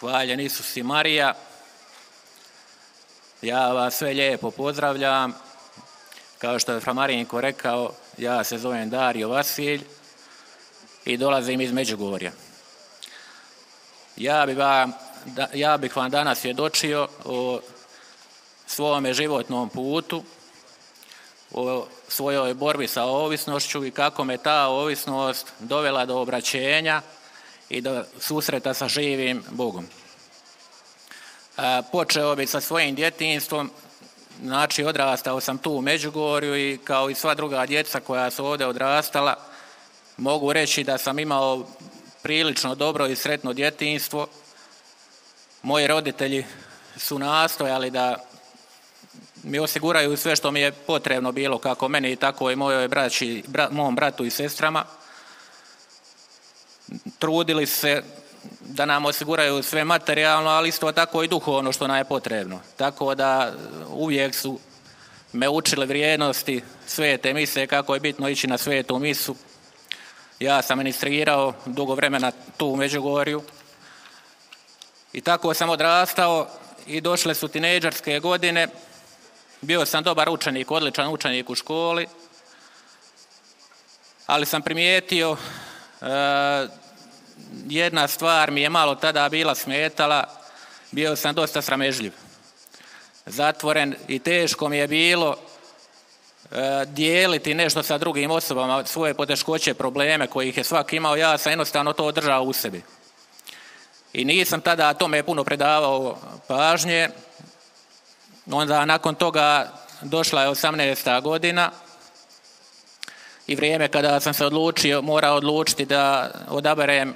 Hvaljen Isus i Marija. Ja vas sve lijepo pozdravljam. Kao što je Framarinko rekao, ja se zovem Dario Vasilj i dolazim iz Međugorja. Ja bih vam, ja bih vam danas svjedočio o svome životnom putu, o svojoj borbi sa ovisnošću i kako me ta ovisnost dovela do obraćenja i do susreta sa živim Bogom. Počeo bi sa svojim djetinstvom, znači odrastao sam tu u Međugorju i kao i sva druga djeca koja su ovdje odrastala, mogu reći da sam imao prilično dobro i sretno djetinstvo. Moji roditelji su nastojali da mi osiguraju sve što mi je potrebno bilo, kako meni, tako i mojoj braći, mom bratu i sestrama trudili se da nam osiguraju sve materijalno, ali isto tako i duhovno što nam je potrebno. Tako da uvijek su me učili vrijednosti svete mise, kako je bitno ići na svetu misu. Ja sam ministrirao dugo vremena tu u Međugorju i tako sam odrastao i došle su tinejdžerske godine. Bio sam dobar učenik, odličan učenik u školi, ali sam primijetio E, jedna stvar mi je malo tada bila smetala, bio sam dosta sramežljiv. Zatvoren i teško mi je bilo e, dijeliti nešto sa drugim osobama, svoje poteškoće, probleme kojih je svak imao, ja sam jednostavno to držao u sebi. I nisam tada tome puno predavao pažnje. Onda nakon toga došla je 18. godina i vrijeme kada sam se odlučio, morao odlučiti da odaberem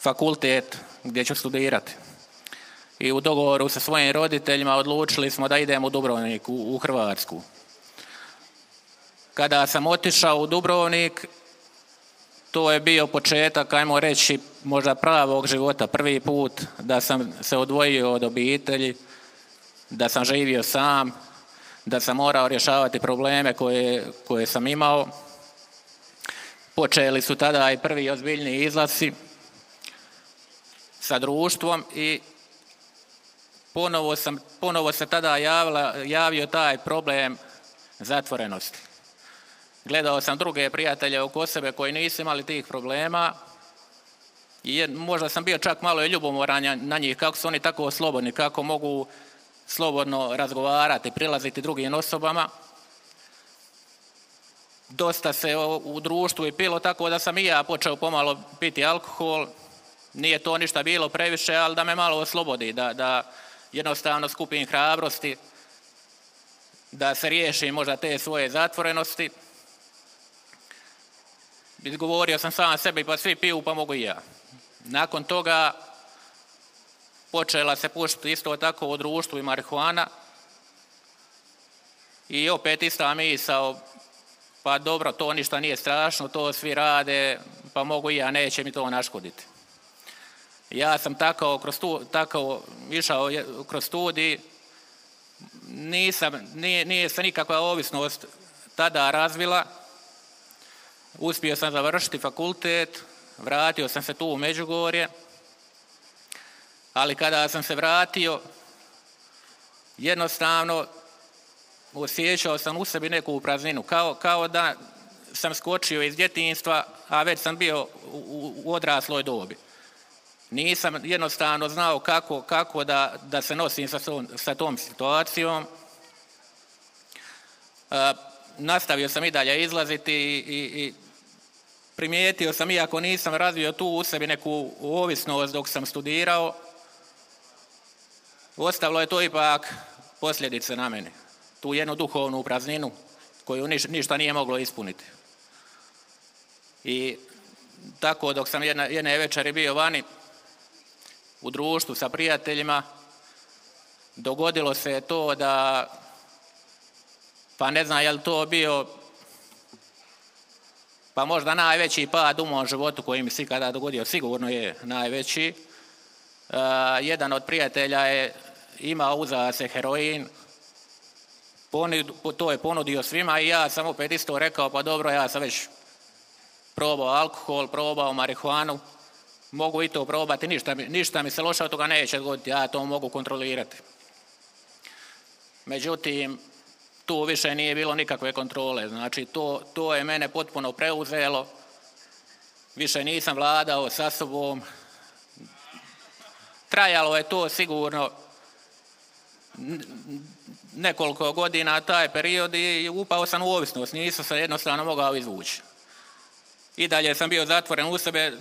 fakultet gdje ću studirati. I u dogovoru sa svojim roditeljima odlučili smo da idemo u Dubrovnik, u, Hrvatsku. Kada sam otišao u Dubrovnik, to je bio početak, ajmo reći, možda pravog života. Prvi put da sam se odvojio od obitelji, da sam živio sam, da sam morao rješavati probleme koje, koje sam imao. Počeli su tada i prvi ozbiljni izlasi sa društvom i ponovo, sam, ponovo se tada javila, javio taj problem zatvorenosti. Gledao sam druge prijatelje oko sebe koji nisu imali tih problema i možda sam bio čak malo i ljubomoran na njih, kako su oni tako slobodni, kako mogu slobodno razgovarati, prilaziti drugim osobama. Dosta se u društvu i pilo tako da sam i ja počeo pomalo piti alkohol. Nije to ništa bilo previše, ali da me malo oslobodi, da, da jednostavno skupim hrabrosti, da se riješim možda te svoje zatvorenosti. Izgovorio sam sam sebi, pa svi piju, pa mogu i ja. Nakon toga počela se puštiti isto tako u društvu i marihuana. I opet ista misao, pa dobro, to ništa nije strašno, to svi rade, pa mogu i ja, neće mi to naškoditi. Ja sam tako, kroz tu, tako išao kroz studij, nisam, nije, nije se nikakva ovisnost tada razvila. Uspio sam završiti fakultet, vratio sam se tu u Međugorje, ali kada sam se vratio, jednostavno osjećao sam u sebi neku prazninu, kao, kao da sam skočio iz djetinstva, a već sam bio u odrasloj dobi. Nisam jednostavno znao kako, kako da, da se nosim sa, sa tom situacijom. E, nastavio sam i dalje izlaziti i, i, primijetio sam, iako nisam razvio tu u sebi neku ovisnost dok sam studirao, Ostavilo je to ipak posljedice na mene. Tu jednu duhovnu prazninu koju ništa nije moglo ispuniti. I tako dok sam jedna, jedne večeri bio vani u društvu sa prijateljima, dogodilo se to da, pa ne znam je li to bio, pa možda najveći pad u životu koji mi se ikada dogodio, sigurno je najveći. Uh, jedan od prijatelja je ima uza se heroin, to je ponudio svima i ja sam opet isto rekao, pa dobro, ja sam već probao alkohol, probao marihuanu, mogu i to probati, ništa, ništa mi se loše od toga neće dogoditi, ja to mogu kontrolirati. Međutim, tu više nije bilo nikakve kontrole, znači to, to je mene potpuno preuzelo, više nisam vladao sa sobom, trajalo je to sigurno nekoliko godina taj period i upao sam u ovisnost, nisam se jednostavno mogao izvući. I dalje sam bio zatvoren u sebe,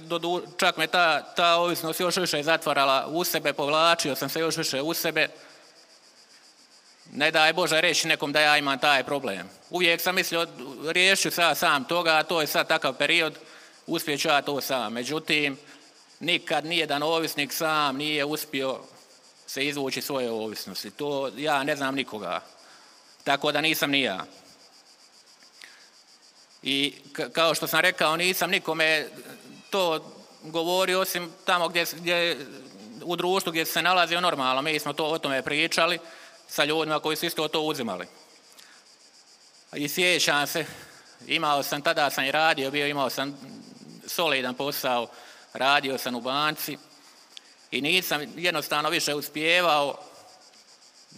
čak me ta, ta ovisnost još više zatvarala u sebe, povlačio sam se još više u sebe. Ne daj Bože reći nekom da ja imam taj problem. Uvijek sam mislio riješću se sam toga, a to je sad takav period, uspjet ja to sam. Međutim, nikad nijedan ovisnik sam nije uspio se izvući svoje ovisnosti. To ja ne znam nikoga. Tako da nisam ni ja. I kao što sam rekao, nisam nikome to govorio osim tamo gdje, gdje u društvu gdje se nalazio normalno. Mi smo to o tome pričali sa ljudima koji su isto to uzimali. I sjećam se, imao sam, tada sam i radio, bio imao sam solidan posao, radio sam u banci i nisam jednostavno više uspijevao,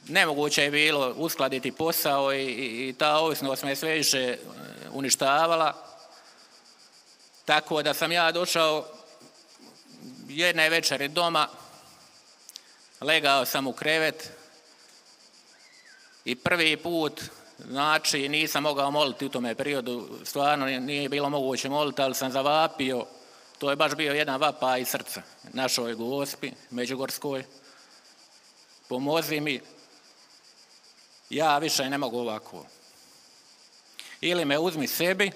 nemoguće je bilo uskladiti posao i, i, ta ovisnost me sve više uništavala. Tako da sam ja došao jedne večeri doma, legao sam u krevet i prvi put, znači nisam mogao moliti u tome periodu, stvarno nije bilo moguće moliti, ali sam zavapio to je baš bio jedan vapa iz srca našoj gospi Međugorskoj. Pomozi mi, ja više ne mogu ovako. Ili me uzmi sebi,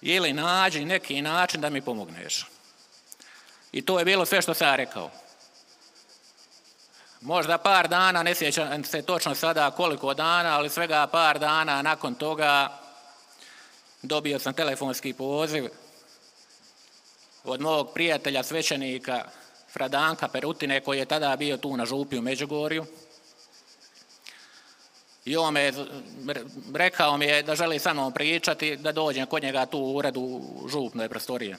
ili nađi neki način da mi pomogneš. I to je bilo sve što sam rekao. Možda par dana, ne sjećam se točno sada koliko dana, ali svega par dana nakon toga dobio sam telefonski poziv od mog prijatelja svećenika Fradanka Perutine koji je tada bio tu na župi u Međugorju. I on me rekao mi je da želi sa mnom pričati, da dođem kod njega tu u uredu župne prostorije.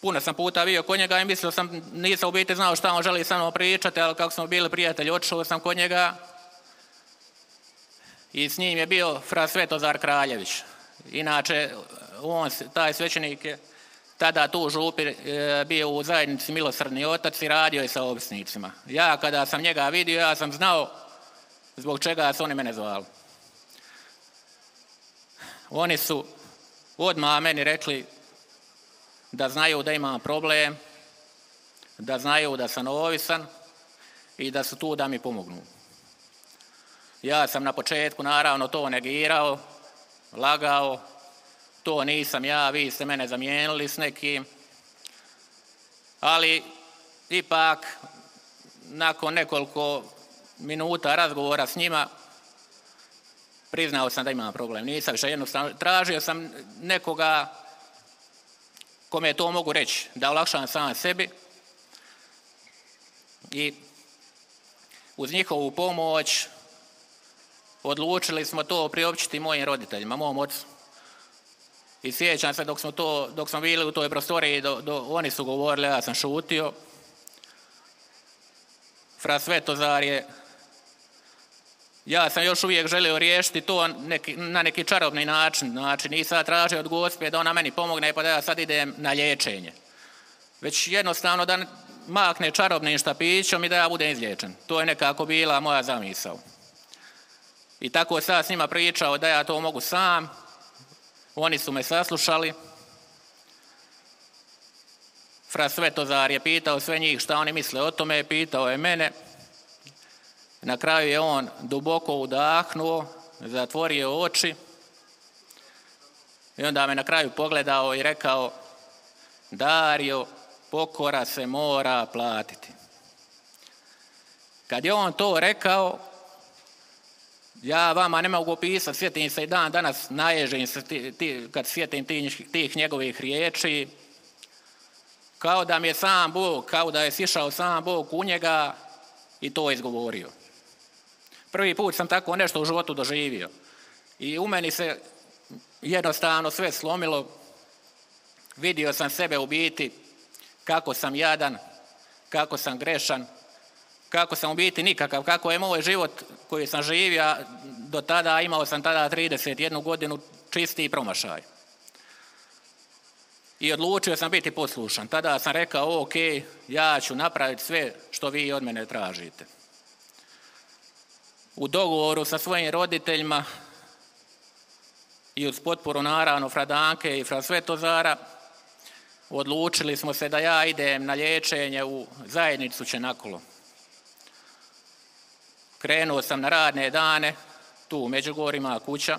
Puno sam puta bio kod njega i mislio sam, nisam u biti znao šta on želi sa mnom pričati, ali kako smo bili prijatelji, otišao sam kod njega i s njim je bio fra Svetozar Kraljević. Inače, on, taj svećenik je tada tu župi e, bio u zajednici Milosrdni otac i radio je sa ovisnicima. Ja kada sam njega vidio, ja sam znao zbog čega su oni mene zvali. Oni su odmah meni rekli da znaju da imam problem, da znaju da sam ovisan i da su tu da mi pomognu. Ja sam na početku naravno to negirao, lagao, to nisam ja, vi ste mene zamijenili s nekim. Ali ipak nakon nekoliko minuta razgovora s njima priznao sam da imam problem. Nisam više jednostavno, tražio sam nekoga kome to mogu reći, da olakšam sam sebi i uz njihovu pomoć odlučili smo to priopćiti mojim roditeljima, mom ocu. I sjećam se dok smo, to, dok smo bili u toj prostoriji, do, oni su govorili, ja sam šutio. Fra Svetozar je, ja sam još uvijek želio riješiti to neki, na neki čarobni način. Znači nisam tražio od gospe da ona meni pomogne pa da ja sad idem na liječenje. Već jednostavno da makne čarobnim štapićom i da ja budem izliječen. To je nekako bila moja zamisao. I tako sam s njima pričao da ja to mogu sam, oni su me saslušali. Fra Svetozar je pitao sve njih šta oni misle o tome, pitao je mene. Na kraju je on duboko udahnuo, zatvorio oči i onda me na kraju pogledao i rekao Dario, pokora se mora platiti. Kad je on to rekao, ja vama ne mogu opisati, sjetim se i dan danas, naježim se ti, kad sjetim tih, tih njegovih riječi, kao da mi je sam Bog, kao da je sišao sam Bog u njega i to izgovorio. Prvi put sam tako nešto u životu doživio. I u meni se jednostavno sve slomilo. Vidio sam sebe u biti kako sam jadan, kako sam grešan, kako sam u biti nikakav, kako je moj život koji sam živio do tada, imao sam tada 31 godinu čisti promašaj. I odlučio sam biti poslušan. Tada sam rekao, ok, ja ću napraviti sve što vi od mene tražite. U dogovoru sa svojim roditeljima i uz potporu naravno Fradanke i Fra Svetozara, odlučili smo se da ja idem na liječenje u zajednicu Čenakolo. Krenuo sam na radne dane, tu u Međugorima, kuća.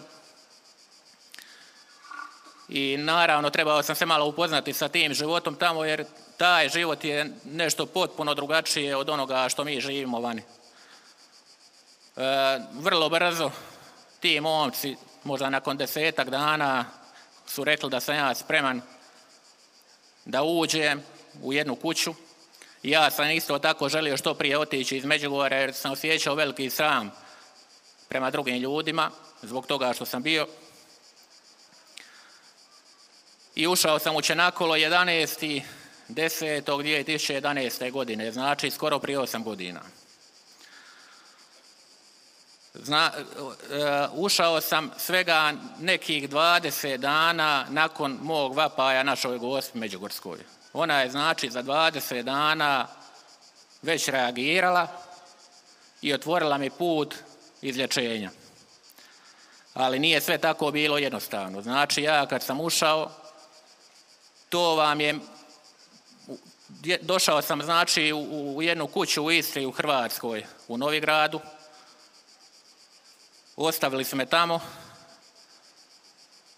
I naravno trebao sam se malo upoznati sa tim životom tamo jer taj život je nešto potpuno drugačije od onoga što mi živimo vani. E, vrlo brzo ti momci, možda nakon desetak dana, su rekli da sam ja spreman da uđem u jednu kuću. Ja sam isto tako želio što prije otići iz Međugorja jer sam osjećao veliki sram prema drugim ljudima zbog toga što sam bio. I ušao sam u Čenakolo 11.10.2011. godine, znači skoro prije 8 godina. Zna, e, ušao sam svega nekih 20 dana nakon mog vapaja našoj gospi Međugorskoj. Ona je znači za 20 dana već reagirala i otvorila mi put izlječenja. Ali nije sve tako bilo jednostavno. Znači ja kad sam ušao, to vam je, došao sam znači u, jednu kuću u Istri u Hrvatskoj, u Novigradu, ostavili su me tamo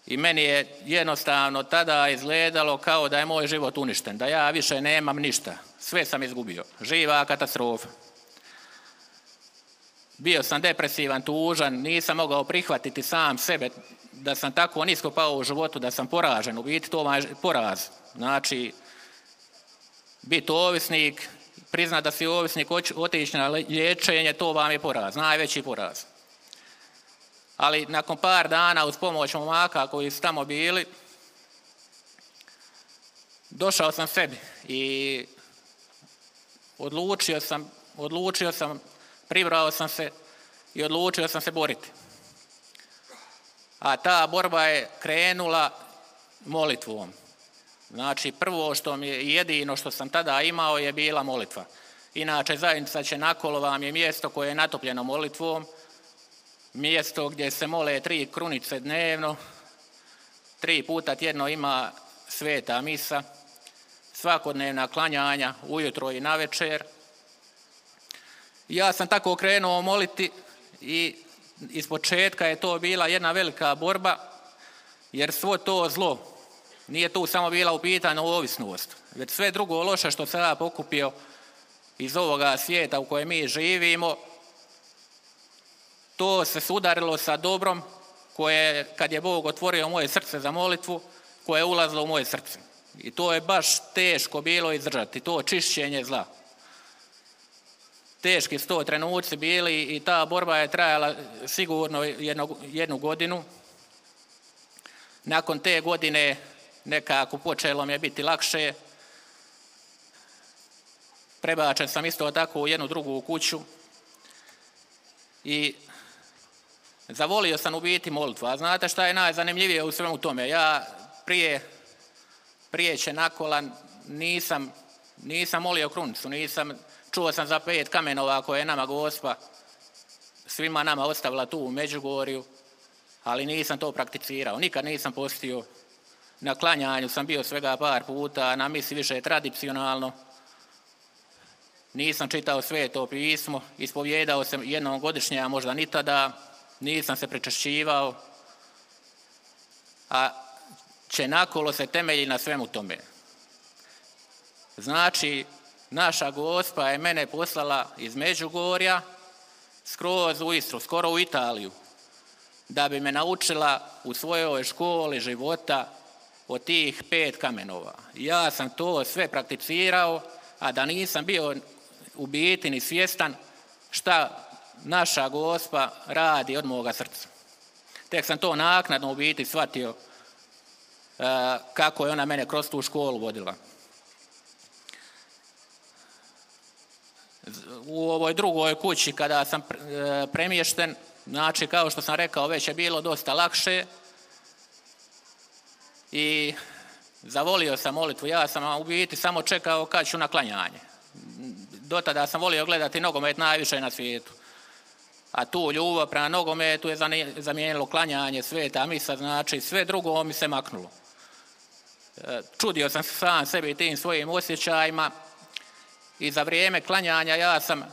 i meni je jednostavno tada izgledalo kao da je moj život uništen, da ja više nemam ništa. Sve sam izgubio. Živa katastrofa. Bio sam depresivan, tužan, nisam mogao prihvatiti sam sebe da sam tako nisko pao u životu, da sam poražen. U biti to je poraz. Znači, biti ovisnik, priznat da si ovisnik, otići na liječenje, to vam je poraz, najveći poraz. Ali nakon par dana uz pomoć momaka koji su tamo bili, došao sam sebi i odlučio sam, odlučio sam, pribrao sam se i odlučio sam se boriti. A ta borba je krenula molitvom. Znači prvo što mi je jedino što sam tada imao je bila molitva. Inače zajednica će nakolo vam je mjesto koje je natopljeno molitvom, mjesto gdje se mole tri krunice dnevno, tri puta tjedno ima sveta misa, svakodnevna klanjanja ujutro i navečer. Ja sam tako krenuo moliti i iz početka je to bila jedna velika borba, jer svo to zlo, nije tu samo bila u pitanju ovisnost, već sve drugo loše što se ja pokupio iz ovoga svijeta u kojem mi živimo, to se sudarilo sa dobrom koje, kad je Bog otvorio moje srce za molitvu, koje je ulazilo u moje srce. I to je baš teško bilo izdržati, to čišćenje zla. Teški su to trenuci bili i ta borba je trajala sigurno jednu, jednu godinu. Nakon te godine nekako počelo mi je biti lakše. Prebačen sam isto tako u jednu drugu kuću i Zavolio sam u biti molitvu, a znate šta je najzanimljivije u svemu tome? Ja prije, prije nakola nisam, nisam molio krunicu, nisam, čuo sam za pet kamenova koje je nama gospa svima nama ostavila tu u Međugorju, ali nisam to prakticirao. Nikad nisam postio na klanjanju, sam bio svega par puta, na misi više tradicionalno. Nisam čitao sve to pismo, ispovjedao sam jednom godišnje, a možda ni tada, nisam se prečešćivao, a nakolo se temelji na svemu tome. Znači, naša gospa je mene poslala iz Međugorja skroz u Istru, skoro u Italiju, da bi me naučila u svojoj školi života od tih pet kamenova. Ja sam to sve prakticirao, a da nisam bio u biti ni svjestan šta naša gospa radi od moga srca. Tek sam to naknadno u biti shvatio e, kako je ona mene kroz tu školu vodila. u ovoj drugoj kući kada sam e, premješten, znači kao što sam rekao već je bilo dosta lakše i zavolio sam molitvu. Ja sam u biti samo čekao kad ću na klanjanje. Do tada sam volio gledati nogomet najviše na svijetu. A tu ljubav prema nogometu je zamijenilo klanjanje, sveta misa, znači sve drugo mi se maknulo. E, čudio sam sam sebi tim svojim osjećajima i za vrijeme klanjanja ja sam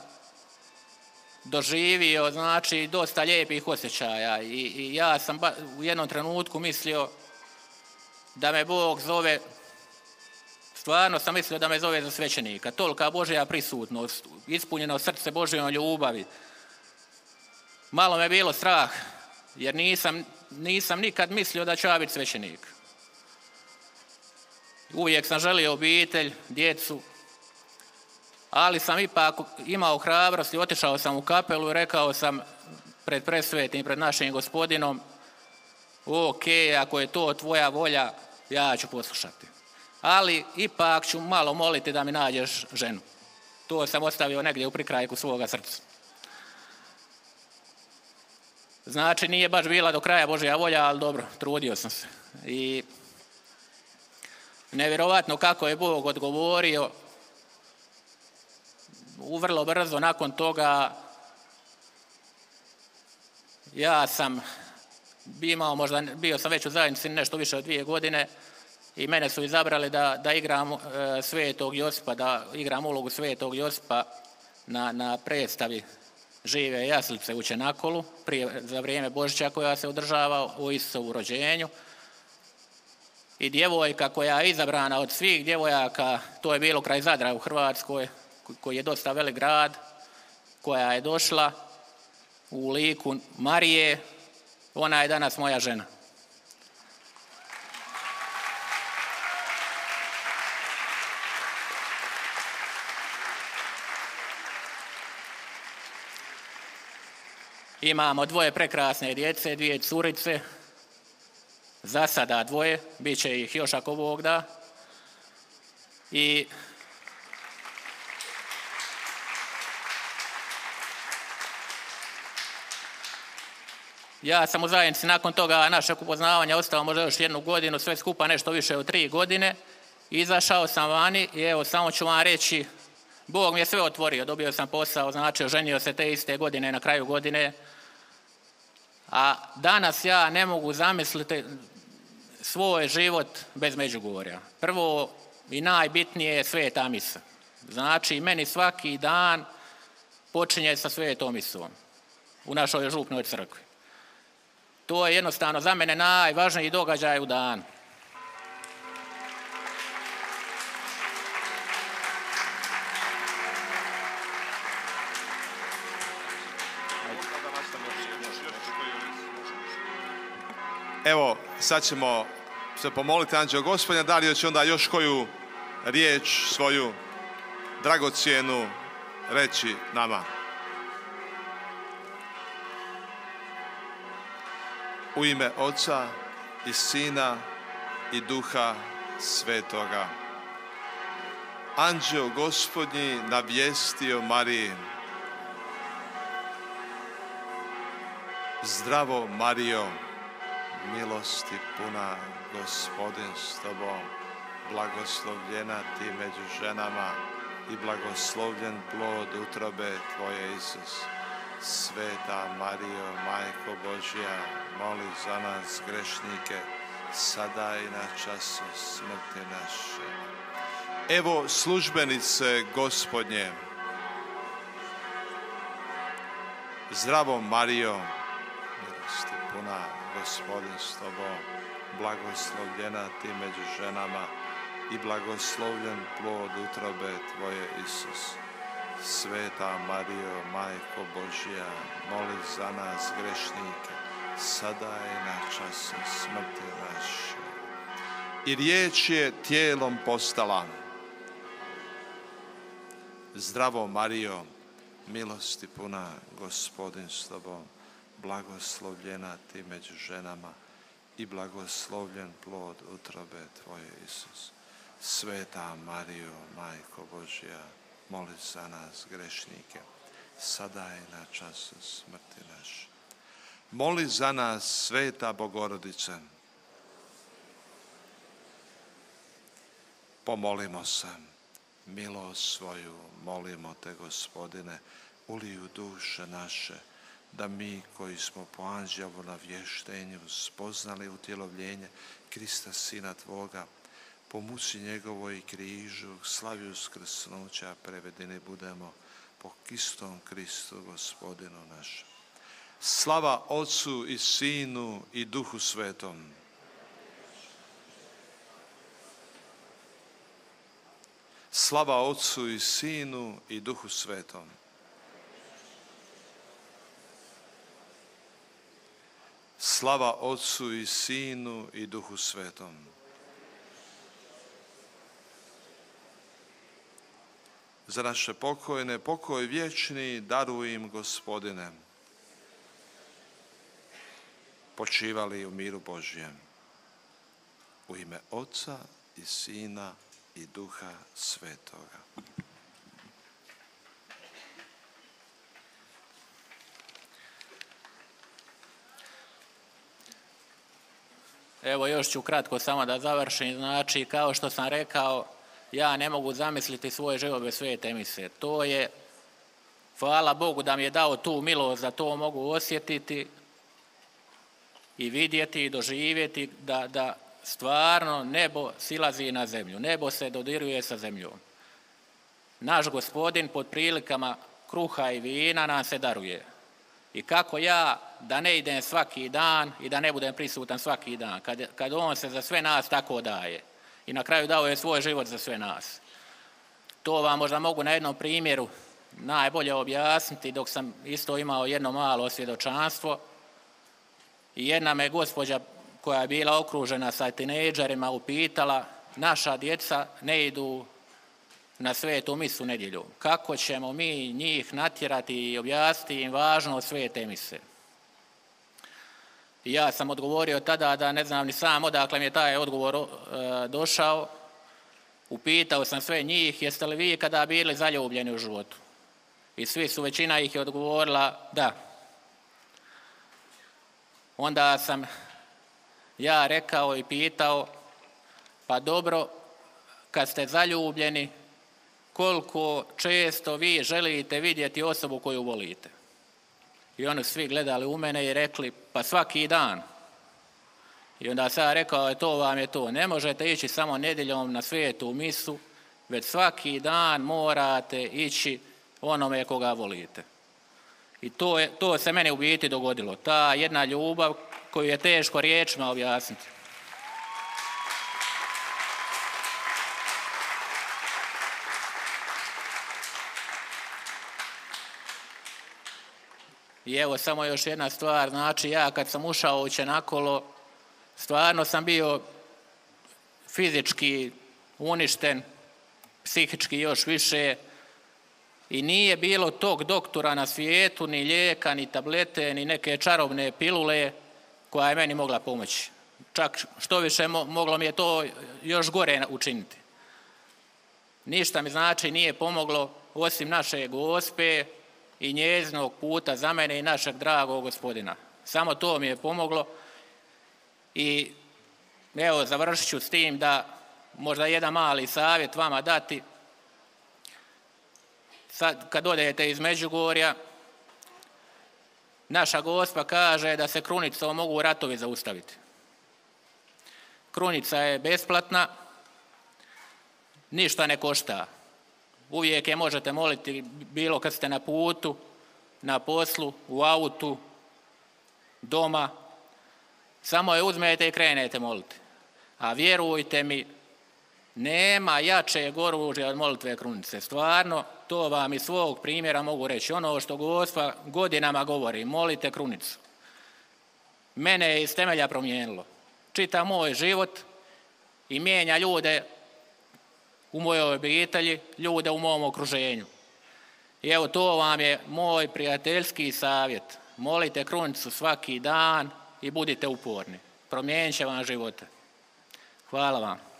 doživio znači dosta lijepih osjećaja i, i ja sam u jednom trenutku mislio da me Bog zove stvarno sam mislio da me zove za svećenika tolika Božja prisutnost ispunjeno srce Božjom ljubavi malo me bilo strah jer nisam, nisam nikad mislio da ću ja biti svećenik uvijek sam želio obitelj, djecu ali sam ipak imao hrabrost i otišao sam u kapelu i rekao sam pred presvetim, pred našim gospodinom, ok, ako je to tvoja volja, ja ću poslušati. Ali ipak ću malo moliti da mi nađeš ženu. To sam ostavio negdje u prikrajku svoga srca. Znači nije baš bila do kraja Božja volja, ali dobro, trudio sam se. I nevjerovatno kako je Bog odgovorio u vrlo brzo nakon toga ja sam imao možda, bio sam već u zajednici nešto više od dvije godine i mene su izabrali da, da igram e, svetog Josipa, da igram ulogu svetog Josipa na, na predstavi žive jaslice u Čenakolu prije, za vrijeme Božića koja se održava u Isusovu rođenju. I djevojka koja je izabrana od svih djevojaka, to je bilo kraj Zadra u Hrvatskoj, koji je dosta velik grad, koja je došla u liku Marije, ona je danas moja žena. Imamo dvoje prekrasne djece, dvije curice, za sada dvoje, bit će ih još ako Bog da. I Ja sam u zajednici nakon toga našeg upoznavanja ostao možda još jednu godinu, sve skupa nešto više od tri godine. Izašao sam vani i evo samo ću vam reći, Bog mi je sve otvorio, dobio sam posao, znači oženio se te iste godine na kraju godine. A danas ja ne mogu zamisliti svoj život bez Međugorja. Prvo i najbitnije je sveta misa. Znači meni svaki dan počinje sa svetom misom u našoj župnoj crkvi. To je jednostavno za mene najvažniji događaj u danu. Evo, sad ćemo se pomoliti Anđeo gospodina, da li će onda još koju riječ svoju dragocjenu reći nama. U ime Oca i Sina i Duha Svetoga. Anđeo gospodnji navijestio Mariji. Zdravo Marijo, milosti puna, gospodin s tobom, blagoslovljena ti među ženama i blagoslovljen plod utrobe tvoje Isus. Sveta Marijo, Majko Božja, moli za nas grešnike, sada i na času smrti naše. Evo službenice gospodnje, zdravo Marijo, milosti puna, gospodin s tobom, blagoslovljena ti među ženama i blagoslovljen plod utrobe tvoje Isus. Sveta Marijo, Majko Božja, moli za nas grešnike, sada je na času smrti naše. I riječ je tijelom postala. Zdravo Marijo, milosti puna, gospodin s tobom, blagoslovljena ti među ženama i blagoslovljen plod utrobe tvoje Isus. Sveta Marijo, Majko Božja, moli za nas grešnike, sada i na čas smrti naše. Moli za nas, sveta Bogorodice. Pomolimo se, milost svoju, molimo te, gospodine, uliju duše naše, da mi koji smo po anđelovu na vještenju spoznali utjelovljenje Krista Sina Tvoga, po muci njegovoj i križu, slavi uskrsnuća, prevedeni budemo po kistom Kristu, gospodinu našem. Slava Otcu i Sinu i Duhu Svetom. Slava Otcu i Sinu i Duhu Svetom. Slava Otcu i Sinu i Duhu Svetom. Za naše pokojne, pokoj vječni daruj im gospodine. Počivali u miru Božjem. U ime Otca i Sina i Duha Svetoga. Evo još ću kratko samo da završim. Znači, kao što sam rekao, ja ne mogu zamisliti svoj život bez svete. To je, hvala Bogu da mi je dao tu milost da to mogu osjetiti i vidjeti i doživjeti da, da stvarno nebo silazi na zemlju, nebo se dodiruje sa zemljom. Naš gospodin pod prilikama kruha i vina nam se daruje. I kako ja da ne idem svaki dan i da ne budem prisutan svaki dan, kad, kad on se za sve nas tako daje. I na kraju dao je svoj život za sve nas. To vam možda mogu na jednom primjeru najbolje objasniti dok sam isto imao jedno malo osvjedočanstvo. I jedna me gospođa koja je bila okružena sa tinejdžerima upitala naša djeca ne idu na svetu misu nedjeljom. Kako ćemo mi njih natjerati i objasniti im važnost svete mise? Ja sam odgovorio tada da ne znam ni sam odakle mi je taj odgovor e, došao. Upitao sam sve njih jeste li vi kada bili zaljubljeni u životu? I svi su, većina ih je odgovorila da. Onda sam ja rekao i pitao, pa dobro, kad ste zaljubljeni, koliko često vi želite vidjeti osobu koju volite. I oni svi gledali u mene i rekli, pa svaki dan. I onda sam rekao, to vam je to. Ne možete ići samo nedjeljom na svijetu misu, već svaki dan morate ići onome koga volite. I to, je, to se meni u biti dogodilo. Ta jedna ljubav koju je teško riječima objasniti. I evo samo još jedna stvar, znači ja kad sam ušao u Čenakolo, stvarno sam bio fizički uništen, psihički još više i nije bilo tog doktora na svijetu, ni lijeka, ni tablete, ni neke čarobne pilule koja je meni mogla pomoći. Čak što više moglo mi je to još gore učiniti. Ništa mi znači nije pomoglo osim naše gospe, i njezinog puta za mene i našeg dragog gospodina. Samo to mi je pomoglo i evo završit ću s tim da možda jedan mali savjet vama dati. Sad kad odete iz Međugorja, naša gospa kaže da se krunicom mogu ratovi zaustaviti. Krunica je besplatna, ništa ne košta. Uvijek je možete moliti bilo kad ste na putu, na poslu, u autu, doma. Samo je uzmete i krenete moliti. A vjerujte mi, nema jače oružja od molitve krunice. Stvarno, to vam iz svog primjera mogu reći. Ono što gospa godinama govori, molite krunicu. Mene je iz temelja promijenilo. Čita moj život i mijenja ljude u mojoj obitelji, ljude u mom okruženju. I evo to vam je moj prijateljski savjet. Molite krunicu svaki dan i budite uporni. Promijenit će vam živote. Hvala vam.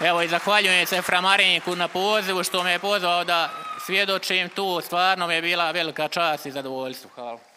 Evo i zahvaljujem se Framarinjiku na pozivu što me je pozvao da svjedočim tu. Stvarno mi je bila velika čast i zadovoljstvo. Hvala.